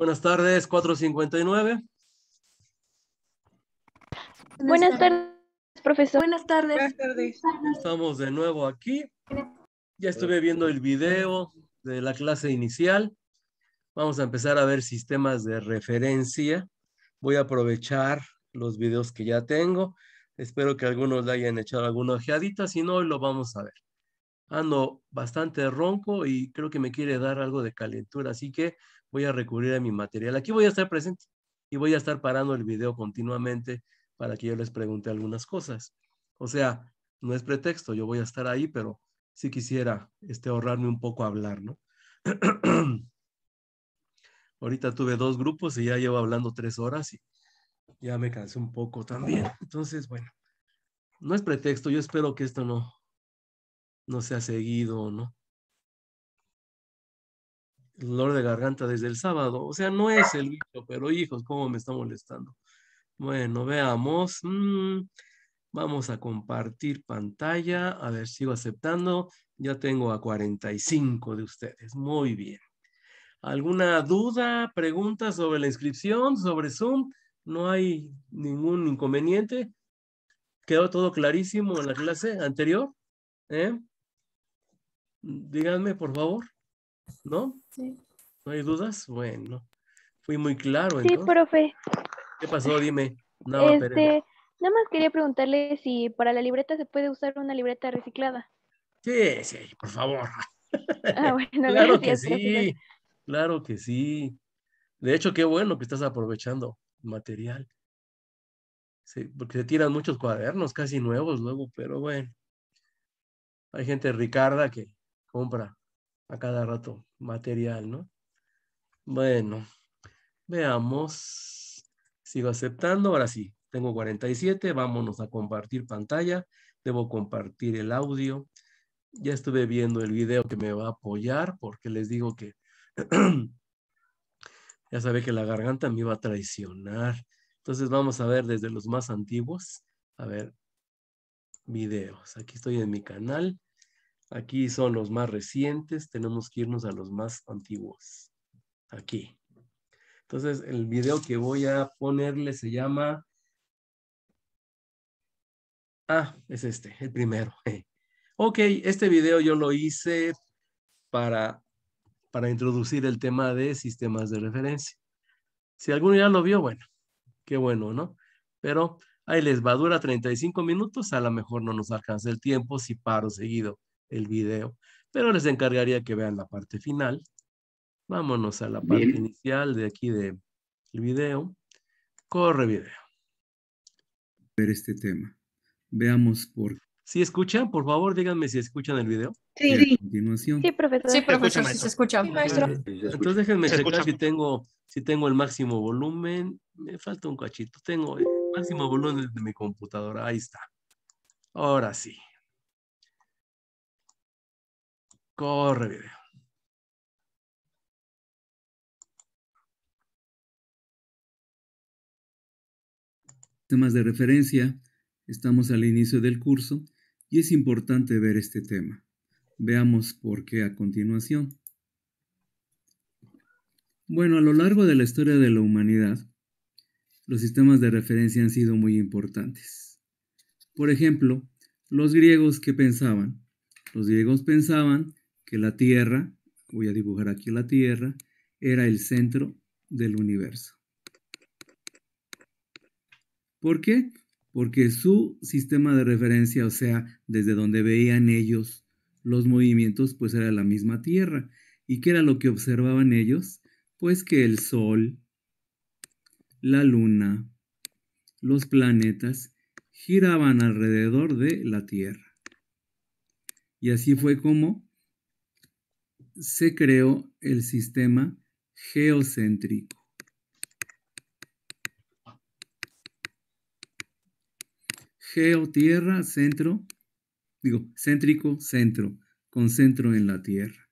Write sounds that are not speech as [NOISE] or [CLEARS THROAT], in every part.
Buenas tardes, 459. Buenas tardes, profesor. Buenas tardes. Buenas tardes. Estamos de nuevo aquí. Ya estuve viendo el video de la clase inicial. Vamos a empezar a ver sistemas de referencia. Voy a aprovechar los videos que ya tengo. Espero que algunos le hayan echado alguna ojeadita, si no, hoy lo vamos a ver. Ando bastante ronco y creo que me quiere dar algo de calentura, así que voy a recurrir a mi material. Aquí voy a estar presente y voy a estar parando el video continuamente para que yo les pregunte algunas cosas. O sea, no es pretexto, yo voy a estar ahí, pero sí quisiera este, ahorrarme un poco hablar, ¿no? [CLEARS THROAT] Ahorita tuve dos grupos y ya llevo hablando tres horas y ya me cansé un poco también. Entonces, bueno, no es pretexto, yo espero que esto no, no sea seguido, ¿no? Dolor de garganta desde el sábado, o sea, no es el bicho, pero hijos, cómo me está molestando. Bueno, veamos. Mm, vamos a compartir pantalla. A ver, sigo aceptando. Ya tengo a 45 de ustedes. Muy bien. ¿Alguna duda, pregunta sobre la inscripción, sobre Zoom? No hay ningún inconveniente. ¿Quedó todo clarísimo en la clase anterior? ¿Eh? Díganme, por favor. ¿No? Sí. ¿No hay dudas? Bueno, fui muy claro. Sí, entonces. profe. ¿Qué pasó? Dime. Este, nada más quería preguntarle si para la libreta se puede usar una libreta reciclada. Sí, sí, por favor. Ah, [LAUGHS] bueno, claro que sí, claro que sí. De hecho, qué bueno que estás aprovechando material. Sí, porque se tiran muchos cuadernos casi nuevos luego, pero bueno. Hay gente ricarda que compra a cada rato material, ¿no? Bueno, veamos. Sigo aceptando. Ahora sí, tengo 47. Vámonos a compartir pantalla. Debo compartir el audio. Ya estuve viendo el video que me va a apoyar porque les digo que [CLEARS THROAT] ya sabe que la garganta me iba a traicionar. Entonces vamos a ver desde los más antiguos. A ver, videos. Aquí estoy en mi canal. Aquí son los más recientes. Tenemos que irnos a los más antiguos. Aquí. Entonces, el video que voy a ponerle se llama... Ah, es este, el primero. [LAUGHS] Ok, este video yo lo hice para, para introducir el tema de sistemas de referencia. Si alguno ya lo vio, bueno, qué bueno, ¿no? Pero ahí les va, dura 35 minutos, a lo mejor no nos alcanza el tiempo si paro seguido el video, pero les encargaría que vean la parte final. Vámonos a la parte Bien. inicial de aquí del video. Corre video. ver este tema. Veamos por Si escuchan, por favor, díganme si escuchan el video. Sí, a continuación. Sí, profesor. Sí, profesor, sí se escucha. Entonces déjenme Se checar escucha. si tengo, si tengo el máximo volumen. Me falta un cachito. Tengo el máximo volumen de mi computadora. Ahí está. Ahora sí. Corre video. Temas de referencia, estamos al inicio del curso y es importante ver este tema. Veamos por qué a continuación. Bueno, a lo largo de la historia de la humanidad, los sistemas de referencia han sido muy importantes. Por ejemplo, los griegos que pensaban, los griegos pensaban que la Tierra, voy a dibujar aquí la Tierra, era el centro del universo. ¿Por qué? Porque su sistema de referencia, o sea, desde donde veían ellos los movimientos, pues era la misma Tierra. ¿Y qué era lo que observaban ellos? Pues que el Sol, la Luna, los planetas giraban alrededor de la Tierra. Y así fue como se creó el sistema geocéntrico. Geo, tierra, centro, digo, céntrico, centro, con centro en la Tierra.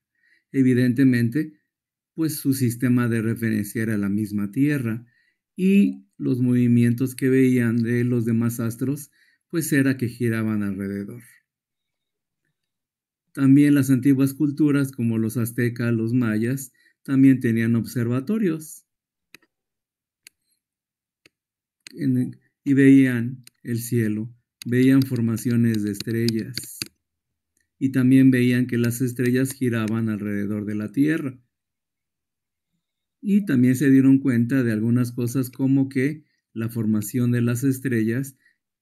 Evidentemente, pues su sistema de referencia era la misma Tierra y los movimientos que veían de los demás astros, pues era que giraban alrededor. También las antiguas culturas como los aztecas, los mayas, también tenían observatorios. Y veían el cielo, veían formaciones de estrellas y también veían que las estrellas giraban alrededor de la Tierra. Y también se dieron cuenta de algunas cosas como que la formación de las estrellas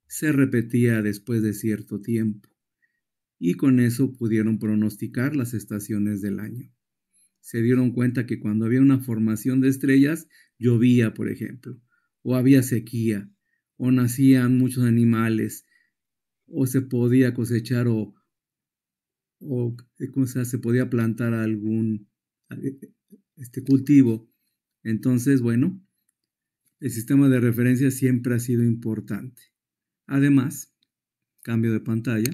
se repetía después de cierto tiempo. Y con eso pudieron pronosticar las estaciones del año. Se dieron cuenta que cuando había una formación de estrellas, llovía, por ejemplo, o había sequía, o nacían muchos animales, o se podía cosechar o, o se podía plantar algún eh, este cultivo. Entonces, bueno, el sistema de referencia siempre ha sido importante. Además, cambio de pantalla.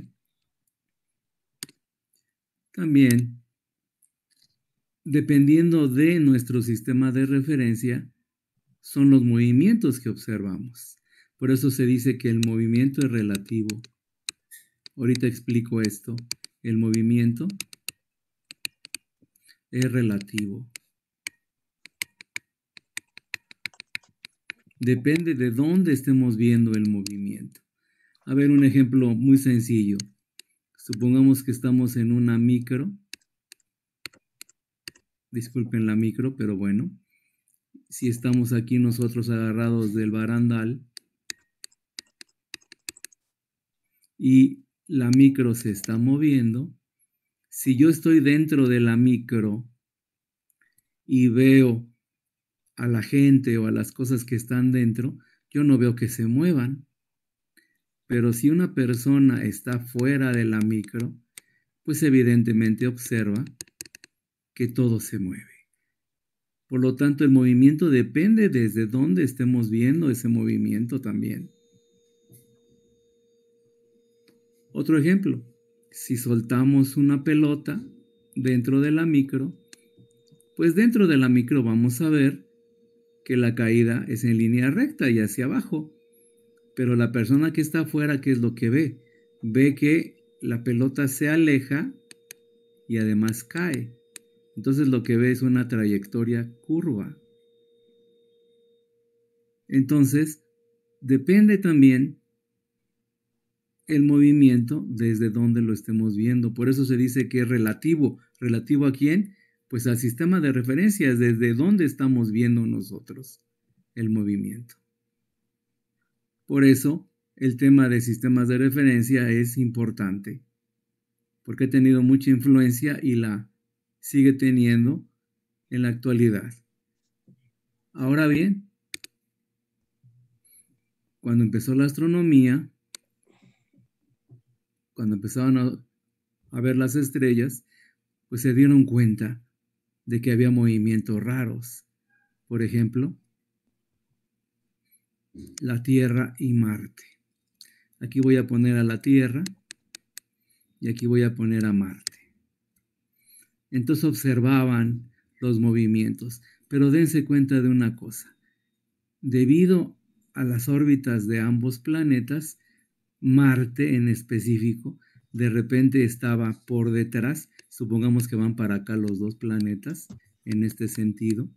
También, dependiendo de nuestro sistema de referencia, son los movimientos que observamos. Por eso se dice que el movimiento es relativo. Ahorita explico esto. El movimiento es relativo. Depende de dónde estemos viendo el movimiento. A ver, un ejemplo muy sencillo. Supongamos que estamos en una micro. Disculpen la micro, pero bueno. Si estamos aquí nosotros agarrados del barandal y la micro se está moviendo, si yo estoy dentro de la micro y veo a la gente o a las cosas que están dentro, yo no veo que se muevan. Pero si una persona está fuera de la micro, pues evidentemente observa que todo se mueve. Por lo tanto, el movimiento depende desde dónde estemos viendo ese movimiento también. Otro ejemplo, si soltamos una pelota dentro de la micro, pues dentro de la micro vamos a ver que la caída es en línea recta y hacia abajo. Pero la persona que está afuera, ¿qué es lo que ve? Ve que la pelota se aleja y además cae. Entonces lo que ve es una trayectoria curva. Entonces, depende también el movimiento desde donde lo estemos viendo. Por eso se dice que es relativo. ¿Relativo a quién? pues al sistema de referencias desde donde estamos viendo nosotros el movimiento. Por eso, el tema de sistemas de referencia es importante, porque ha tenido mucha influencia y la sigue teniendo en la actualidad. Ahora bien, cuando empezó la astronomía, cuando empezaron a, ver las estrellas, pues se dieron cuenta de que había movimientos raros. Por ejemplo, la Tierra y Marte. Aquí voy a poner a la Tierra y aquí voy a poner a Marte. Entonces observaban los movimientos, pero dense cuenta de una cosa. Debido a las órbitas de ambos planetas, Marte en específico, de repente estaba por detrás supongamos que van para acá los dos planetas en este sentido,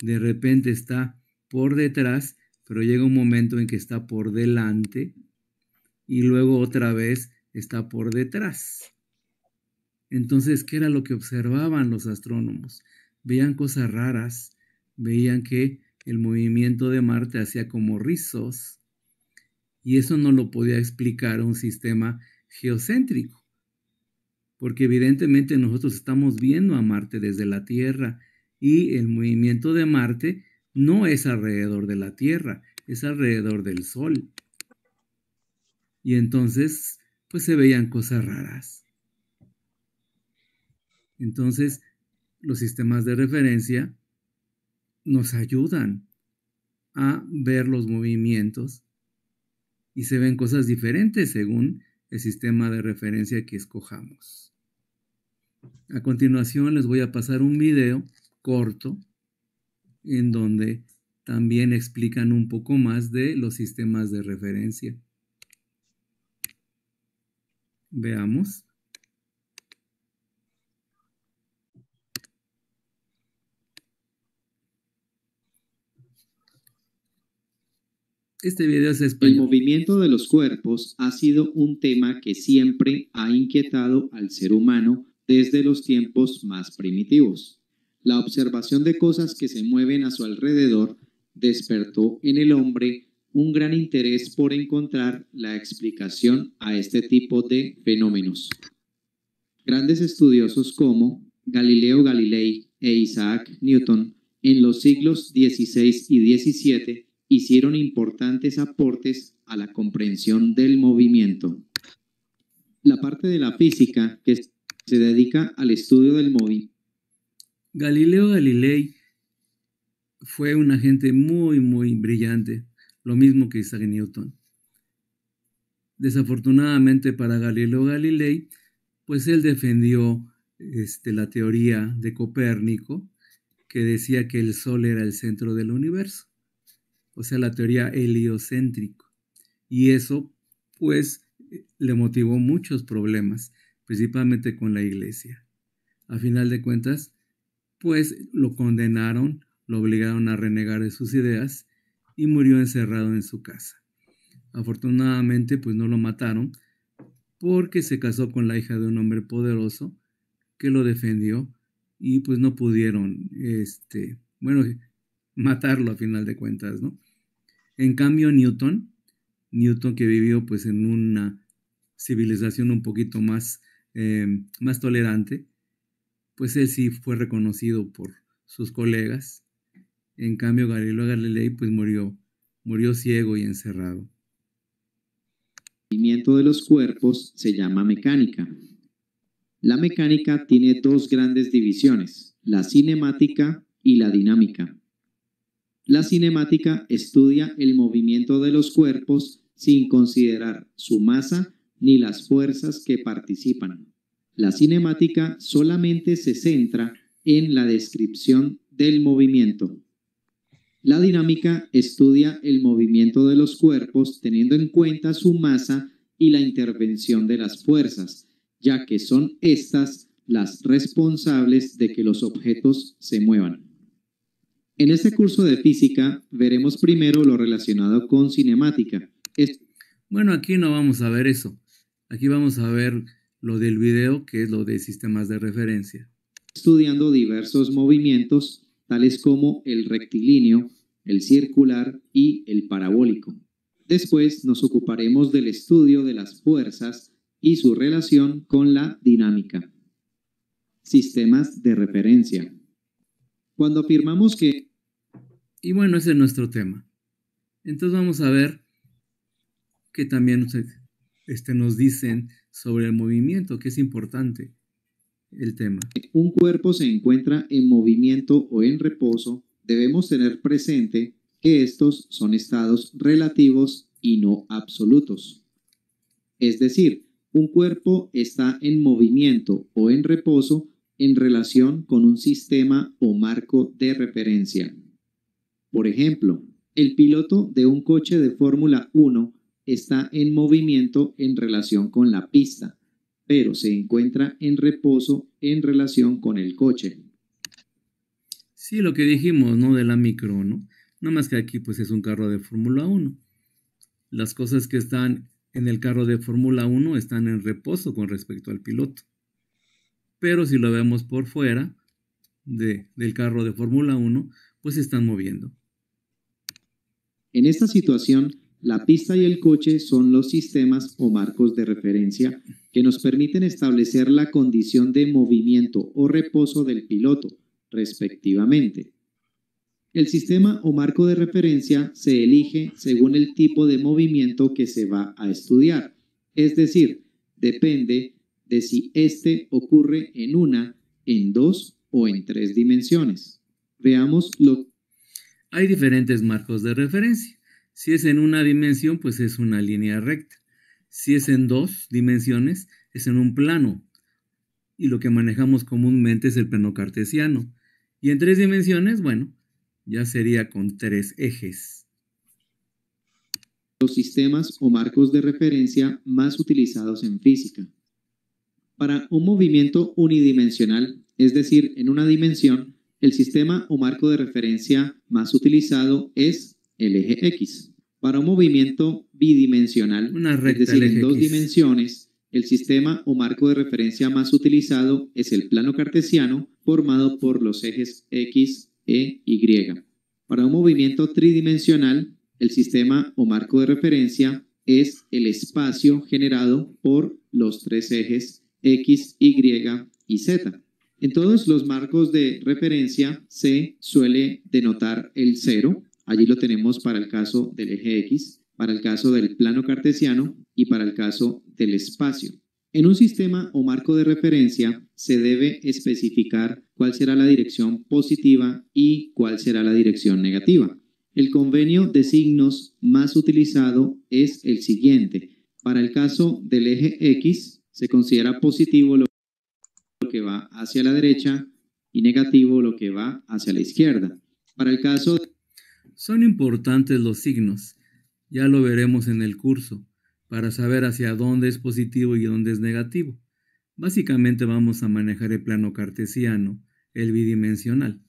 de repente está por detrás, pero llega un momento en que está por delante y luego otra vez está por detrás. Entonces, ¿qué era lo que observaban los astrónomos? Veían cosas raras, veían que el movimiento de Marte hacía como rizos y eso no lo podía explicar un sistema geocéntrico porque evidentemente nosotros estamos viendo a Marte desde la Tierra y el movimiento de Marte no es alrededor de la Tierra, es alrededor del Sol. Y entonces, pues se veían cosas raras. Entonces, los sistemas de referencia nos ayudan a ver los movimientos y se ven cosas diferentes según el sistema de referencia que escojamos. A continuación les voy a pasar un video corto en donde también explican un poco más de los sistemas de referencia. Veamos. Este video es El español. movimiento de los cuerpos ha sido un tema que siempre ha inquietado al ser humano desde los tiempos más primitivos. La observación de cosas que se mueven a su alrededor despertó en el hombre un gran interés por encontrar la explicación a este tipo de fenómenos. Grandes estudiosos como Galileo Galilei e Isaac Newton en los siglos XVI y XVII hicieron importantes aportes a la comprensión del movimiento. La parte de la física que se dedica al estudio del movimiento Galileo Galilei fue un agente muy, muy brillante, lo mismo que Isaac Newton. Desafortunadamente para Galileo Galilei, pues él defendió este, la teoría de Copérnico, que decía que el Sol era el centro del universo, o sea, la teoría heliocéntrico. Y eso, pues, le motivó muchos problemas, principalmente con la iglesia. A final de cuentas, pues lo condenaron, lo obligaron a renegar de sus ideas y murió encerrado en su casa. Afortunadamente, pues no lo mataron porque se casó con la hija de un hombre poderoso que lo defendió y pues no pudieron, este, bueno, matarlo a final de cuentas, ¿no? En cambio, Newton, Newton que vivió pues en una civilización un poquito más, eh, más tolerante, pues él sí fue reconocido por sus colegas. En cambio, Galileo Galilei pues murió, murió ciego y encerrado. movimiento de los cuerpos se llama mecánica. La mecánica tiene dos grandes divisiones, la cinemática y la dinámica. La cinemática estudia el movimiento de los cuerpos sin considerar su masa ni las fuerzas que participan. La cinemática solamente se centra en la descripción del movimiento. La dinámica estudia el movimiento de los cuerpos teniendo en cuenta su masa y la intervención de las fuerzas, ya que son estas las responsables de que los objetos se muevan. En este curso de física veremos primero lo relacionado con cinemática. Bueno, aquí no vamos a ver eso. Aquí vamos a ver lo del video, que es lo de sistemas de referencia. estudiando diversos movimientos tales como el rectilíneo, el circular y el parabólico. Después nos ocuparemos del estudio de las fuerzas y su relación con la dinámica. Sistemas de referencia. Cuando afirmamos que Y bueno, ese es nuestro tema. Entonces vamos a ver que también este, nos dicen sobre el movimiento, que es importante el tema. un cuerpo se encuentra en movimiento o en reposo, debemos tener presente que estos son estados relativos y no absolutos. Es decir, un cuerpo está en movimiento o en reposo en relación con un sistema o marco de referencia. Por ejemplo, el piloto de un coche de Fórmula 1 está en movimiento en relación con la pista, pero se encuentra en reposo en relación con el coche. Sí, lo que dijimos, ¿no? De la micro, ¿no? Nada más que aquí pues es un carro de Fórmula 1. Las cosas que están en el carro de Fórmula 1 están en reposo con respecto al piloto. Pero si lo vemos por fuera de, del carro de Fórmula 1, pues se están moviendo. En esta situación, la pista y el coche son los sistemas o marcos de referencia que nos permiten establecer la condición de movimiento o reposo del piloto, respectivamente. El sistema o marco de referencia se elige según el tipo de movimiento que se va a estudiar, es decir, depende de si éste ocurre en una, en dos o en tres dimensiones. Veamos lo Hay diferentes marcos de referencia. Si es en una dimensión, pues es una línea recta. Si es en dos dimensiones, es en un plano. Y lo que manejamos comúnmente es el plano cartesiano. Y en tres dimensiones, bueno, ya sería con tres ejes. los sistemas o marcos de referencia más utilizados en física. Para un movimiento unidimensional, es decir, en una dimensión, el sistema o marco de referencia más utilizado es el eje X. Para un movimiento bidimensional, Una recta es decir, en dos X. dimensiones, el sistema o marco de referencia más utilizado es el plano cartesiano formado por los ejes X, E, Y. Para un movimiento tridimensional, el sistema o marco de referencia es el espacio generado por los tres ejes X, Y y Z. En todos los marcos de referencia se suele denotar el cero. Allí lo tenemos para el caso del eje X, para el caso del plano cartesiano y para el caso del espacio. En un sistema o marco de referencia se debe especificar cuál será la dirección positiva y cuál será la dirección negativa. El convenio de signos más utilizado es el siguiente. Para el caso del eje X se considera positivo lo que va hacia la derecha y negativo lo que va hacia la izquierda. Para el caso Son importantes los signos, ya lo veremos en el curso, para saber hacia dónde es positivo y dónde es negativo. Básicamente vamos a manejar el plano cartesiano, el bidimensional.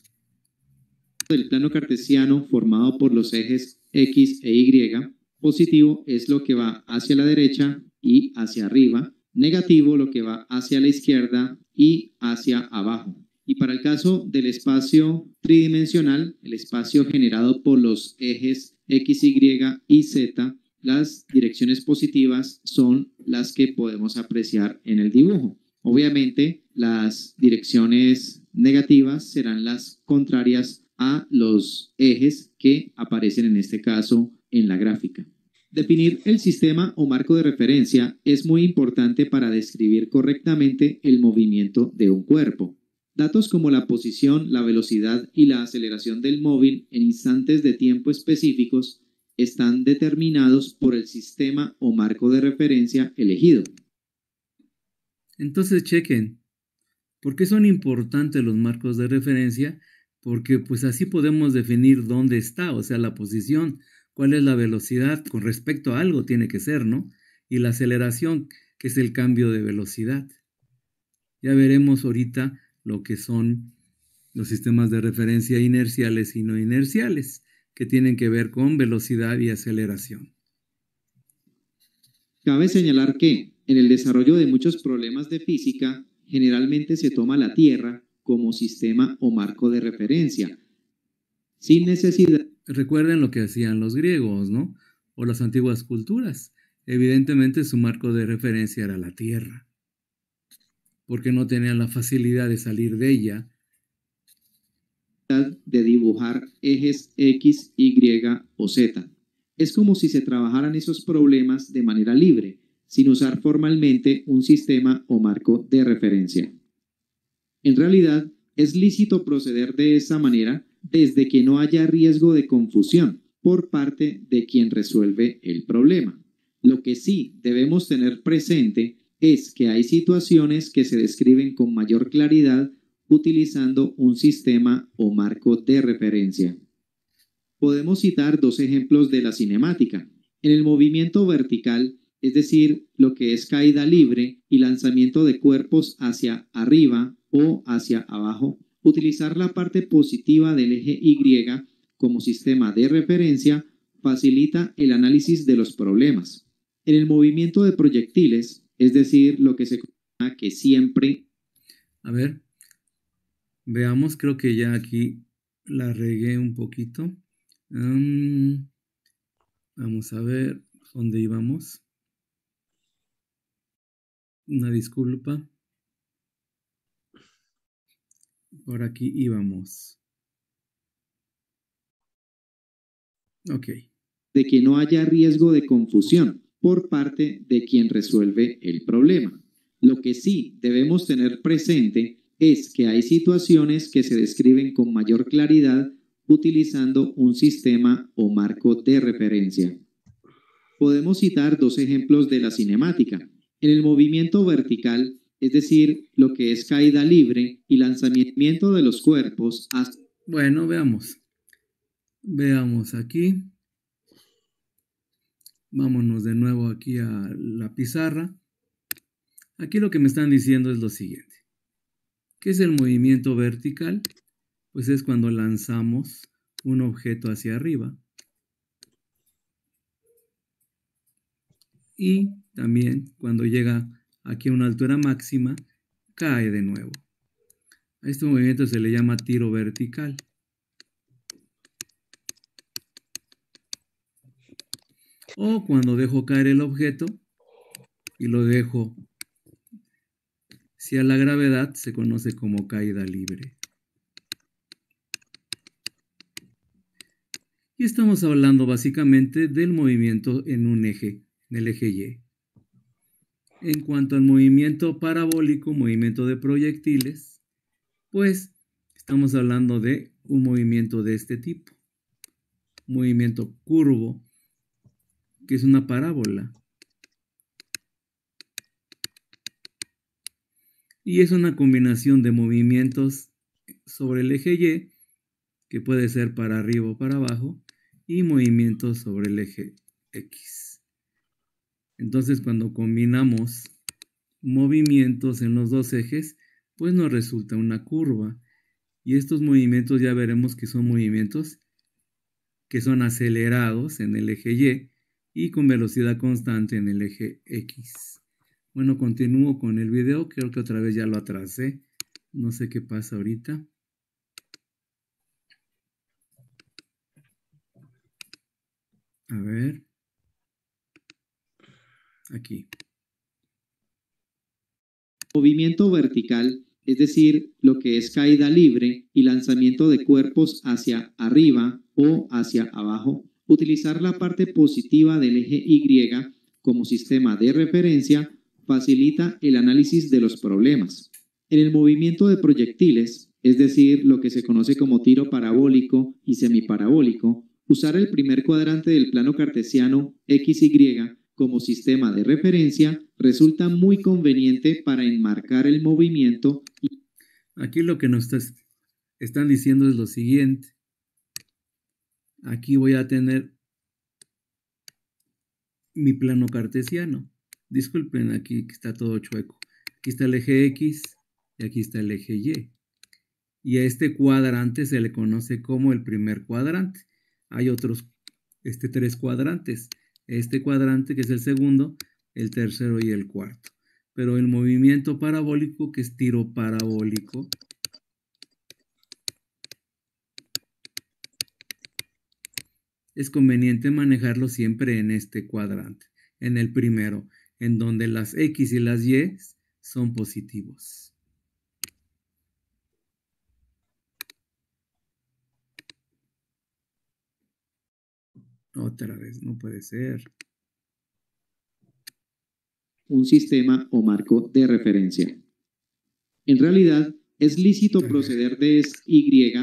del plano cartesiano formado por los ejes X e Y, positivo es lo que va hacia la derecha y hacia arriba, negativo lo que va hacia la izquierda y hacia abajo. Y para el caso del espacio tridimensional, el espacio generado por los ejes X, Y y Z, las direcciones positivas son las que podemos apreciar en el dibujo. Obviamente, las direcciones negativas serán las contrarias a los ejes que aparecen en este caso en la gráfica. Definir el sistema o marco de referencia es muy importante para describir correctamente el movimiento de un cuerpo. Datos como la posición, la velocidad y la aceleración del móvil en instantes de tiempo específicos están determinados por el sistema o marco de referencia elegido. Entonces chequen, ¿por qué son importantes los marcos de referencia? Porque pues así podemos definir dónde está, o sea, la posición, cuál es la velocidad con respecto a algo tiene que ser, ¿no? Y la aceleración, que es el cambio de velocidad. Ya veremos ahorita lo que son los sistemas de referencia inerciales y no inerciales, que tienen que ver con velocidad y aceleración. Cabe señalar que, en el desarrollo de muchos problemas de física, generalmente se toma la Tierra como sistema o marco de referencia, sin necesidad Recuerden lo que hacían los griegos, ¿no? O las antiguas culturas. Evidentemente su marco de referencia era la Tierra, porque no tenían la facilidad de salir de ella de dibujar ejes X, Y o Z. Es como si se trabajaran esos problemas de manera libre, sin usar formalmente un sistema o marco de referencia. En realidad, es lícito proceder de esa manera desde que no haya riesgo de confusión por parte de quien resuelve el problema. Lo que sí debemos tener presente es que hay situaciones que se describen con mayor claridad utilizando un sistema o marco de referencia. Podemos citar dos ejemplos de la cinemática. En el movimiento vertical, es decir, lo que es caída libre y lanzamiento de cuerpos hacia arriba o hacia abajo, utilizar la parte positiva del eje Y como sistema de referencia facilita el análisis de los problemas. En el movimiento de proyectiles, es decir, lo que se conoce que siempre A ver, veamos, creo que ya aquí la regué un poquito. Mm, vamos a ver dónde íbamos. Una disculpa. Por aquí íbamos. Ok. de que no haya riesgo de confusión por parte de quien resuelve el problema. Lo que sí debemos tener presente es que hay situaciones que se describen con mayor claridad utilizando un sistema o marco de referencia. Podemos citar dos ejemplos de la cinemática. En el movimiento vertical, es decir, lo que es caída libre y lanzamiento de los cuerpos hacia Bueno, veamos. Veamos aquí. Vámonos de nuevo aquí a la pizarra. Aquí lo que me están diciendo es lo siguiente. ¿Qué es el movimiento vertical? Pues es cuando lanzamos un objeto hacia arriba. y también cuando llega aquí a una altura máxima, cae de nuevo. A este movimiento se le llama tiro vertical. O cuando dejo caer el objeto y lo dejo si a la gravedad se conoce como caída libre. Y estamos hablando básicamente del movimiento en un eje, en el eje Y. En cuanto al movimiento parabólico, movimiento de proyectiles, pues estamos hablando de un movimiento de este tipo. Movimiento curvo, que es una parábola. Y es una combinación de movimientos sobre el eje Y, que puede ser para arriba o para abajo, y movimientos sobre el eje X. Entonces, cuando combinamos movimientos en los dos ejes, pues nos resulta una curva. Y estos movimientos ya veremos que son movimientos que son acelerados en el eje Y y con velocidad constante en el eje X. Bueno, continúo con el video. Creo que otra vez ya lo atrasé. No sé qué pasa ahorita. A ver. Aquí. Movimiento vertical, es decir, lo que es caída libre y lanzamiento de cuerpos hacia arriba o hacia abajo. Utilizar la parte positiva del eje Y como sistema de referencia facilita el análisis de los problemas. En el movimiento de proyectiles, es decir, lo que se conoce como tiro parabólico y semiparabólico, usar el primer cuadrante del plano cartesiano XY como sistema de referencia resulta muy conveniente para enmarcar el movimiento. Aquí lo que nos están diciendo es lo siguiente. Aquí voy a tener mi plano cartesiano. Disculpen, aquí está todo chueco. Aquí está el eje X y aquí está el eje Y. Y a este cuadrante se le conoce como el primer cuadrante. Hay otros este, tres cuadrantes este cuadrante que es el segundo, el tercero y el cuarto. Pero el movimiento parabólico, que es tiro parabólico, es conveniente manejarlo siempre en este cuadrante, en el primero, en donde las X y las Y son positivos. Otra vez, no puede ser. Un sistema o marco de referencia. En realidad, es lícito proceder de Y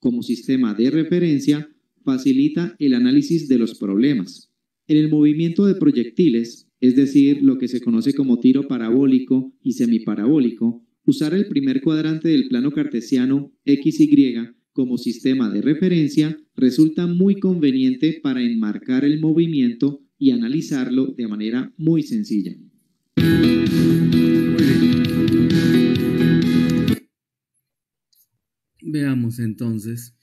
como sistema de referencia facilita el análisis de los problemas. En el movimiento de proyectiles, es decir, lo que se conoce como tiro parabólico y semiparabólico, usar el primer cuadrante del plano cartesiano XY como sistema de referencia resulta muy conveniente para enmarcar el movimiento y analizarlo de manera muy sencilla. Veamos entonces.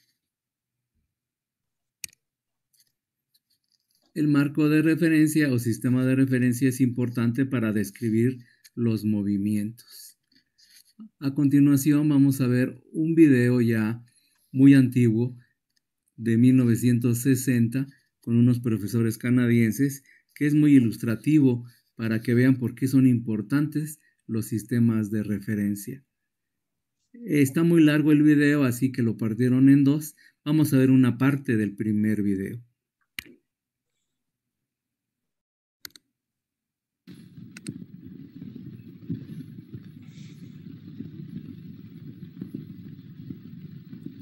El marco de referencia o sistema de referencia es importante para describir los movimientos. A continuación vamos a ver un video ya muy antiguo de 1960 con unos profesores canadienses que es muy ilustrativo para que vean por qué son importantes los sistemas de referencia. Está muy largo el video, así que lo partieron en dos. Vamos a ver una parte del primer video.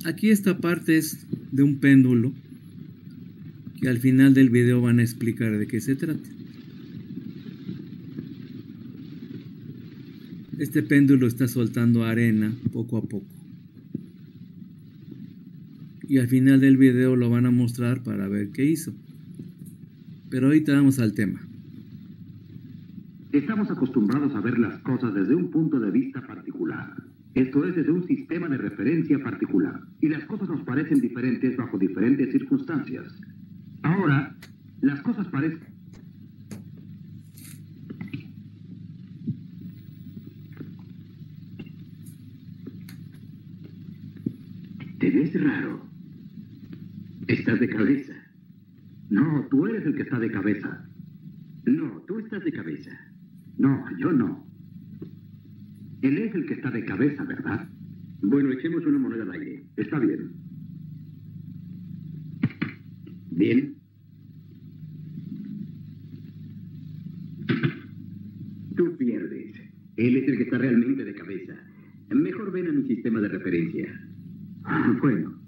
Aquí esta parte es de un péndulo que al final del video van a explicar de qué se trata. Este péndulo está soltando arena poco a poco. Y al final del video lo van a mostrar para ver qué hizo. Pero ahorita vamos al tema. Estamos acostumbrados a ver las cosas desde un punto de vista particular. Esto es desde un sistema de referencia particular. Y las cosas nos parecen diferentes bajo diferentes circunstancias. Ahora, las cosas parecen... Te ves raro. Estás de cabeza. No, tú eres el que está de cabeza. No, tú estás de cabeza. No, yo no. Él es el que está de cabeza, ¿verdad? Bueno, echemos una moneda al aire. Está bien. Tú pierdes. Él es el que está realmente de cabeza. Mejor ven a mi sistema de referencia. Ah, Bueno.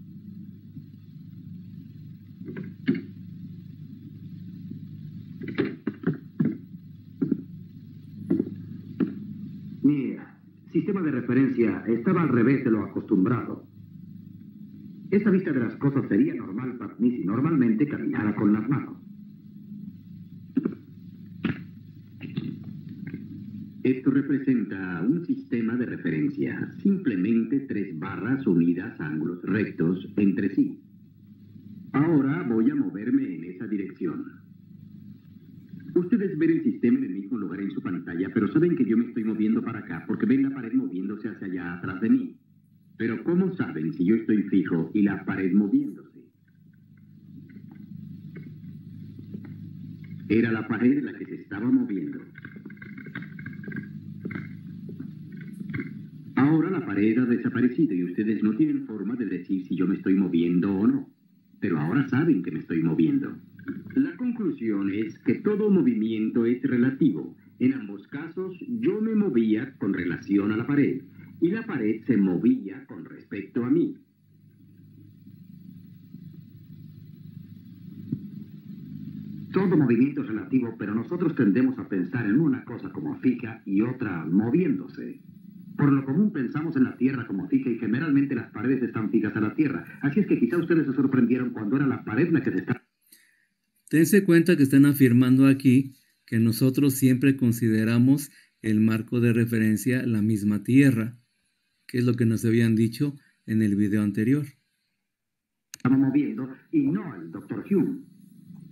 Mira, sistema de referencia estaba al revés de lo acostumbrado. Esta vista de las cosas sería normal para mí si normalmente caminara con las manos. Esto representa un sistema de referencia, simplemente tres barras unidas a ángulos rectos entre sí. Ahora voy a moverme en esa dirección. Ustedes ven el sistema en el mismo lugar en su pantalla, pero saben que yo me estoy moviendo para acá porque ven la pared moviéndose hacia allá atrás de mí. Pero ¿cómo saben si yo estoy fijo y la pared moviéndose? Era la pared la que se estaba moviendo. Ahora la pared ha desaparecido y ustedes no tienen forma de decir si yo me estoy moviendo o no. Pero ahora saben que me estoy moviendo. La conclusión es que todo movimiento es relativo. En ambos casos, yo me movía con relación a la pared y la pared se movía con respecto a mí. Todo movimiento es relativo, pero nosotros tendemos a pensar en una cosa como fija y otra moviéndose. Por lo común pensamos en la Tierra como fija y generalmente las paredes están fijas a la Tierra. Así es que quizá ustedes se sorprendieron cuando era la pared la que se está... Tense cuenta que están afirmando aquí que nosotros siempre consideramos el marco de referencia la misma Tierra, que es lo que nos habían dicho en el video anterior. estaba moviendo y no el Dr. Hume.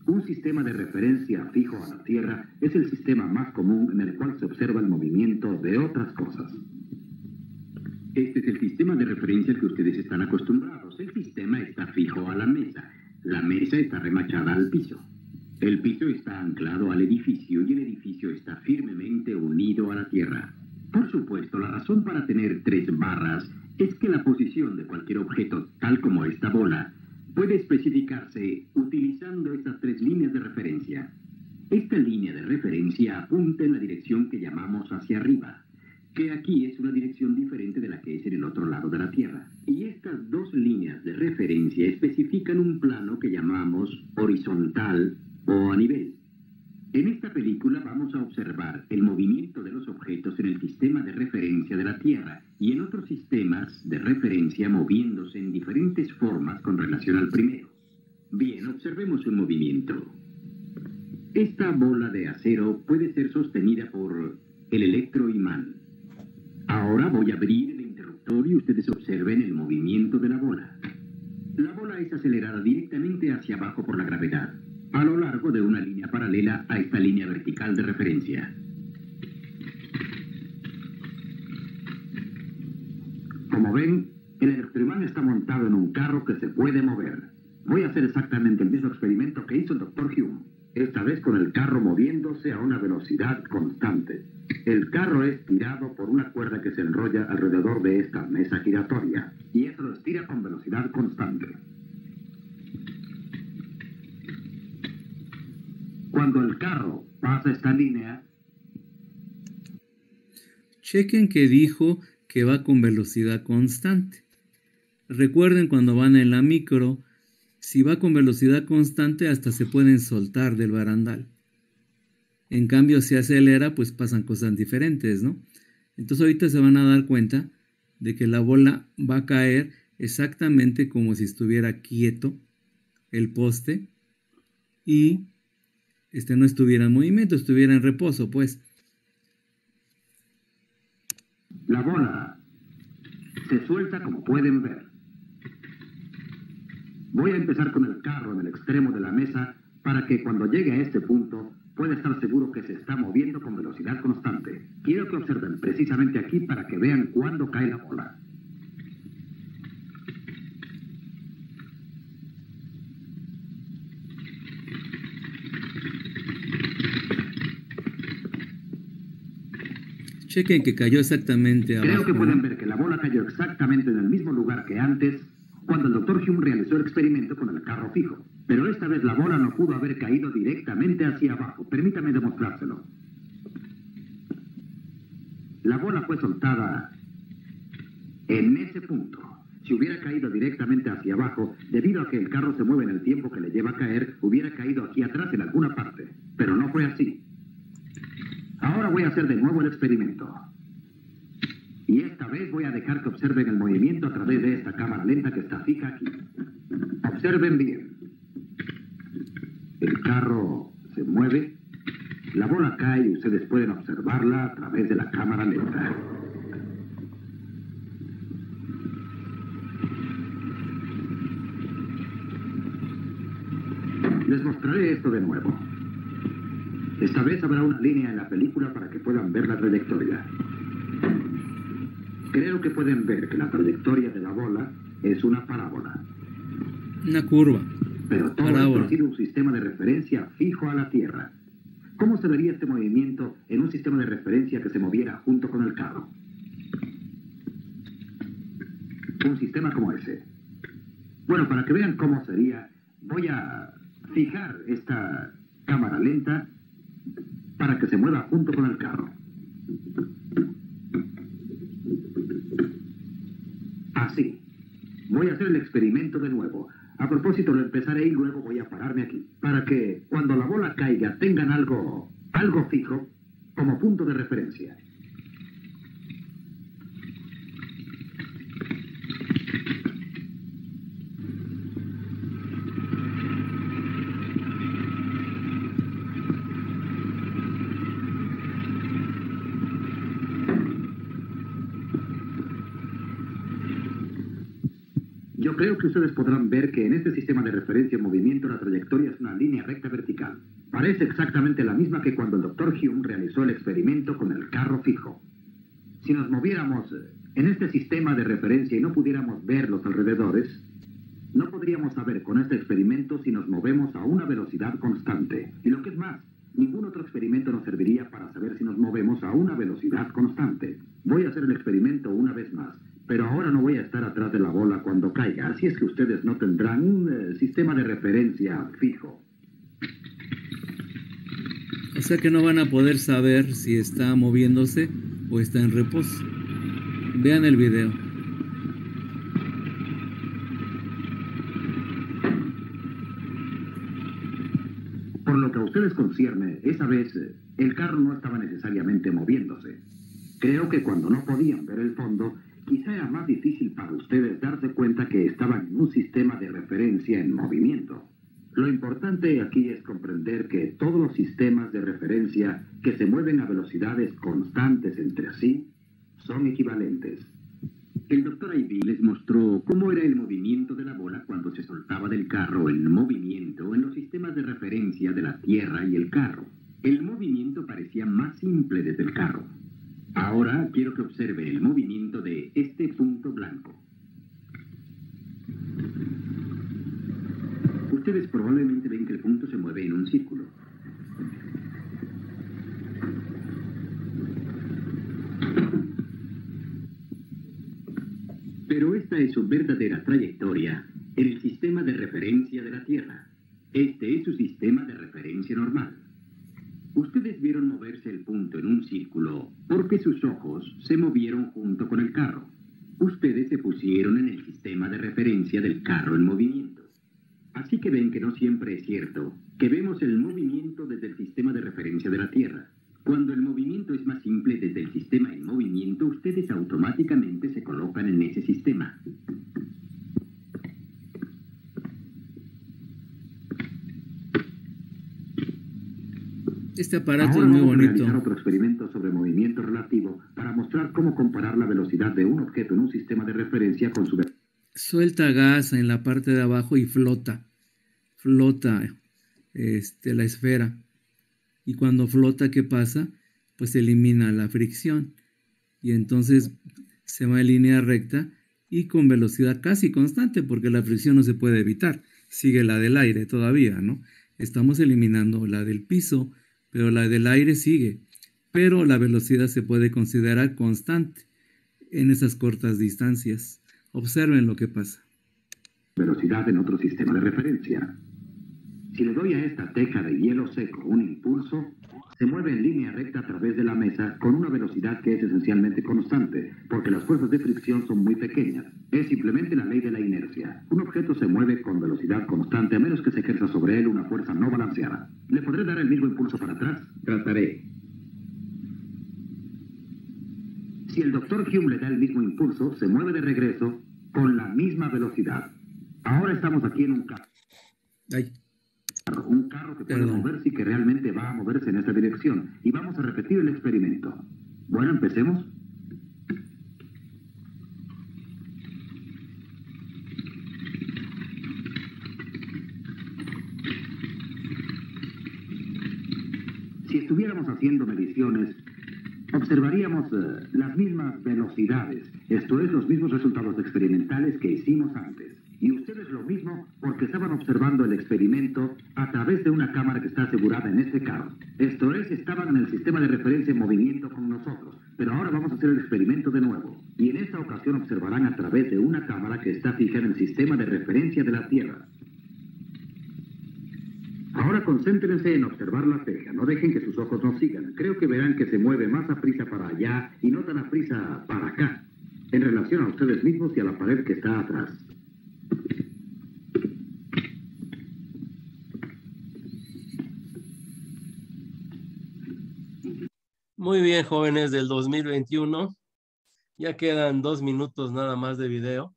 Un sistema de referencia fijo a la Tierra es el sistema más común en el cual se observa el movimiento de otras cosas. Este es el sistema de referencia al que ustedes están acostumbrados. El sistema está fijo a la mesa. La mesa está remachada al piso. El piso está anclado al edificio y el edificio está firmemente unido a la Tierra. Por supuesto, la razón para tener tres barras es que la posición de cualquier objeto, tal como esta bola, puede especificarse utilizando estas tres líneas de referencia. Esta línea de referencia apunta en la dirección que llamamos hacia arriba, que aquí es una dirección diferente de la que es en el otro lado de la Tierra. Y estas dos líneas de referencia especifican un plano que llamamos horizontal o a nivel. En esta película vamos a observar el movimiento de los objetos en el sistema de referencia de la Tierra y en otros sistemas de referencia moviéndose en diferentes formas con relación al primero. Bien, observemos un movimiento. Esta bola de acero puede ser sostenida por el electroimán. Ahora voy a abrir el interruptor y ustedes observen el movimiento de la bola. La bola es acelerada directamente hacia abajo por la gravedad, a lo largo de una línea paralela a esta línea vertical de referencia. Como ven, el electroimán está montado en un carro que se puede mover. Voy a hacer exactamente el mismo experimento que hizo el Dr. Hume, esta vez con el carro moviéndose a una velocidad constante. El carro es tirado por una cuerda que se enrolla alrededor de esta mesa giratoria, y eso lo estira con velocidad constante. Cuando el carro pasa esta línea, Chequen que dijo que va con velocidad constante. Recuerden cuando van en la micro, si va con velocidad constante hasta se pueden soltar del barandal. En cambio, si acelera, pues pasan cosas diferentes, ¿no? Entonces ahorita se van a dar cuenta de que la bola va a caer exactamente como si estuviera quieto el poste y este no estuviera en movimiento, estuviera en reposo, pues. la bola se suelta como pueden ver. Voy a empezar con el carro en el extremo de la mesa para que cuando llegue a este punto pueda estar seguro que se está moviendo con velocidad constante. Quiero que observen precisamente aquí para que vean cuándo cae la bola. Chequen que cayó exactamente abajo. Creo que pueden ver que la bola cayó exactamente en el mismo lugar que antes, cuando el doctor Hume realizó el experimento con el carro fijo. Pero esta vez la bola no pudo haber caído directamente hacia abajo. Permítame demostrárselo. La bola fue soltada en ese punto. Si hubiera caído directamente hacia abajo, debido a que el carro se mueve en el tiempo que le lleva a caer, hubiera caído aquí atrás en alguna parte. Pero no fue así. Ahora voy a hacer de nuevo el experimento. Y esta vez voy a dejar que observen el movimiento a través de esta cámara lenta que está fija aquí. Observen bien. El carro se mueve, la bola cae y ustedes pueden observarla a través de la cámara lenta. Les mostraré esto de nuevo. Esta vez habrá una línea en la película para que puedan ver la trayectoria. Creo que pueden ver que la trayectoria de la bola es una parábola. Una curva. Pero todo sido un sistema de referencia fijo a la Tierra. ¿Cómo se vería este movimiento en un sistema de referencia que se moviera junto con el carro? Un sistema como ese. Bueno, para que vean cómo sería, voy a fijar esta cámara lenta para que se mueva junto con el carro. Así. Voy a hacer el experimento de nuevo. A propósito, lo empezaré y luego voy a pararme aquí. Para que cuando la bola caiga tengan algo, algo fijo como punto de referencia. Yo creo que ustedes podrán ver que en este sistema de referencia en movimiento la trayectoria es una línea recta vertical. Parece exactamente la misma que cuando el Dr. Hume realizó el experimento con el carro fijo. Si nos moviéramos eh, en este sistema de referencia y no pudiéramos ver los alrededores, no podríamos saber con este experimento si nos movemos a una velocidad constante. Y lo que es más, ningún otro experimento nos serviría para saber si nos movemos a una velocidad constante. Voy a hacer el experimento una vez más, pero ahora no voy a estar atrás de la bola cuando caiga, así es que ustedes no tendrán un eh, sistema de referencia fijo. O sea que no van a poder saber si está moviéndose o está en reposo. Vean el video. Por lo que a ustedes concierne, esa vez eh, el carro no estaba necesariamente moviéndose. Creo que cuando no podían ver el fondo, quizá era más difícil para ustedes darse cuenta que estaban en un sistema de referencia en movimiento. Lo importante aquí es comprender que todos los sistemas de referencia que se mueven a velocidades constantes entre sí son equivalentes. El doctor Ivy les mostró cómo era el movimiento de la bola cuando se soltaba del carro en movimiento en los sistemas de referencia de la Tierra y el carro. El movimiento parecía más simple desde el carro. Ahora quiero que observe el movimiento de este punto blanco. Ustedes probablemente ven que el punto se mueve en un círculo. Pero esta es su verdadera trayectoria en el sistema de referencia de la Tierra. Este es su sistema de referencia normal. Ustedes vieron moverse el punto en un círculo porque sus ojos se movieron junto con el carro. Ustedes se pusieron en el sistema de referencia del carro en movimiento. Así que ven que no siempre es cierto que vemos el movimiento desde el sistema de referencia de la Tierra. Cuando el movimiento es más simple desde el sistema en movimiento, ustedes automáticamente se colocan en ese sistema. Este aparato Ahora es muy vamos a realizar otro experimento sobre movimiento relativo para mostrar cómo comparar la velocidad de un objeto en un sistema de referencia con su Suelta gas en la parte de abajo y flota. Flota este, la esfera. Y cuando flota, ¿qué pasa? Pues elimina la fricción. Y entonces se va en línea recta y con velocidad casi constante, porque la fricción no se puede evitar. Sigue la del aire todavía, ¿no? Estamos eliminando la del piso, pero la del aire sigue. pero la velocidad se puede considerar constante en esas cortas distancias. Observen lo que pasa. Velocidad en otro sistema de referencia. Si le doy a esta teca de hielo seco un impulso, se mueve en línea recta a través de la mesa con una velocidad que es esencialmente constante, porque las fuerzas de fricción son muy pequeñas. Es simplemente la ley de la inercia. Un objeto se mueve con velocidad constante a menos que se ejerza sobre él una fuerza no balanceada. ¿Le podré dar el mismo impulso para atrás? Trataré. Si el doctor Hume le da el mismo impulso, se mueve de regreso con la misma velocidad. Ahora estamos aquí en un carro. Un carro que puede Perdón. moverse y que realmente va a moverse en esta dirección. Y vamos a repetir el experimento. Bueno, empecemos. Si estuviéramos haciendo mediciones, observaríamos eh, las mismas velocidades, esto es, los mismos resultados experimentales que hicimos antes. Y ustedes lo mismo porque estaban observando el experimento a través de una cámara que está asegurada en este carro. Esto es, estaban en el sistema de referencia en movimiento con nosotros. Pero ahora vamos a hacer el experimento de nuevo. Y en esta ocasión observarán a través de una cámara que está fija en el sistema de referencia de la Tierra. Ahora concéntrense en observar la teja, no dejen que sus ojos nos sigan. Creo que verán que se mueve más a prisa para allá y no tan a prisa para acá, en relación a ustedes mismos y a la pared que está atrás. Muy bien, jóvenes del 2021. Ya quedan dos minutos nada más de video.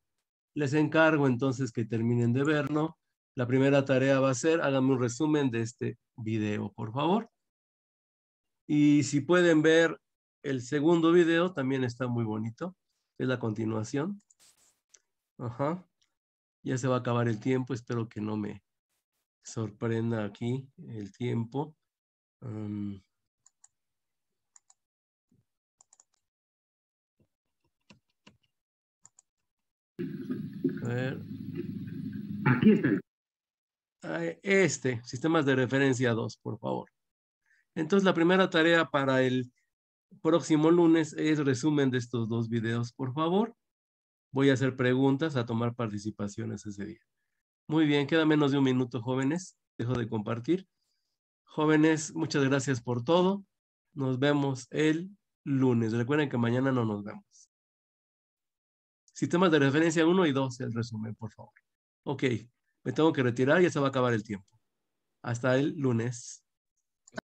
Les encargo entonces que terminen de verlo. La primera tarea va a ser, háganme un resumen de este video, por favor. Y si pueden ver el segundo video, también está muy bonito. Es la continuación. Ajá. Ya se va a acabar el tiempo. Espero que no me sorprenda aquí el tiempo. Um, a ver. Aquí está el Este, sistemas de referencia 2, por favor. Entonces, la primera tarea para el próximo lunes es resumen de estos dos videos, por favor. Voy a hacer preguntas, a tomar participaciones ese día. Muy bien, queda menos de un minuto, jóvenes. Dejo de compartir. Jóvenes, muchas gracias por todo. Nos vemos el lunes. Recuerden que mañana no nos vemos. Sistemas de referencia 1 y 2, el resumen, por favor. Ok, me tengo que retirar, ya se va a acabar el tiempo. Hasta el lunes.